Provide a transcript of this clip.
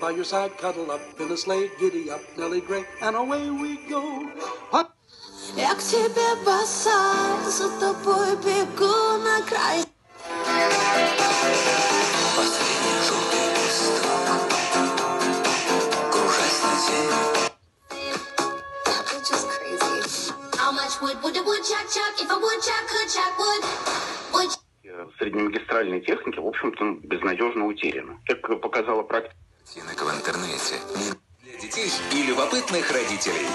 by your side, cuddle up in a sleigh, giddy up, Nellie Gray, and away we go. Hop! Я к тебе босая, за тобой бегу на край. Последний желтый листок, кружась над землей. It's just crazy. How much wood would a woodchuck chuck if a woodchuck could chuck wood? Would среднемагистральной техники, в общем-то, безнадежно утеряна. Как показала практика, в интернете. Не для детей и любопытных родителей.